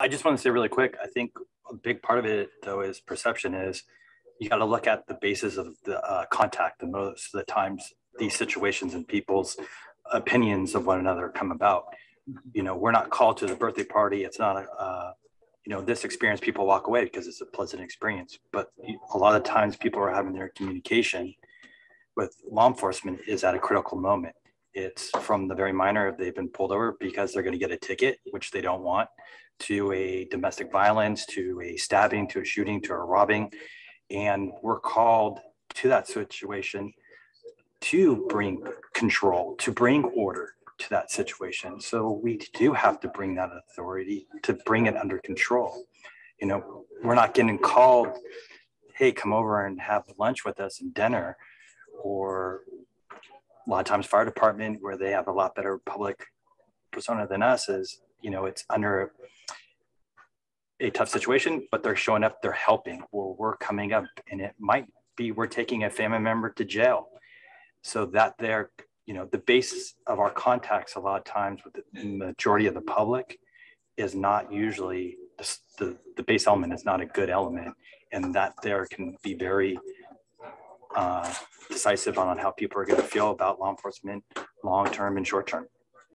I just want to say really quick. I think a big part of it, though, is perception. Is you got to look at the basis of the uh, contact. The most of the times, these situations and people's opinions of one another come about. You know, we're not called to the birthday party. It's not a, uh, you know, this experience. People walk away because it's a pleasant experience. But a lot of times, people are having their communication with law enforcement is at a critical moment. It's from the very minor if they've been pulled over because they're going to get a ticket, which they don't want, to a domestic violence, to a stabbing, to a shooting, to a robbing. And we're called to that situation to bring control, to bring order to that situation. So we do have to bring that authority to bring it under control. You know, we're not getting called, hey, come over and have lunch with us and dinner or a lot of times fire department where they have a lot better public persona than us is you know it's under a tough situation but they're showing up they're helping or we're coming up and it might be we're taking a family member to jail. So that they're you know the basis of our contacts a lot of times with the majority of the public is not usually the, the, the base element is not a good element and that there can be very uh, decisive on how people are going to feel about law enforcement long term and short term.